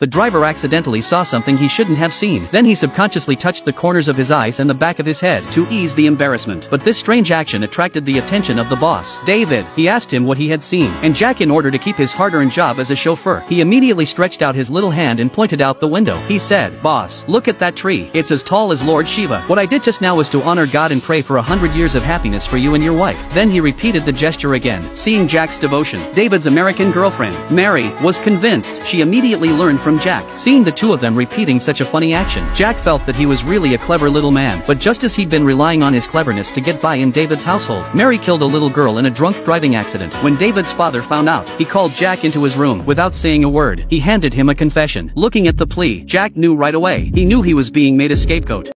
The driver accidentally saw something he shouldn't have seen. Then he subconsciously touched the corners of his eyes and the back of his head to ease the embarrassment. But this strange action attracted the attention of the boss, David. He asked him what he had seen, and Jack in order to keep his hard-earned job as a chauffeur, he immediately stretched out his little hand and pointed out the window. He said, Boss, look at that tree. It's as tall as Lord Shiva. What I did just now was to honor God and pray for a hundred years of happiness for you and your wife. Then he repeated the gesture again, seeing Jack's devotion. David's American girlfriend, Mary, was convinced. She immediately learned from Jack. Seeing the two of them repeating such a funny action, Jack felt that he was really a clever little man. But just as he'd been relying on his cleverness to get by in David's household, Mary killed a little girl in a drunk driving accident. When David's father found out, he called Jack into his room. Without saying a word, he handed him a confession. Looking at the plea, Jack knew right away. He knew he was being made a scapegoat.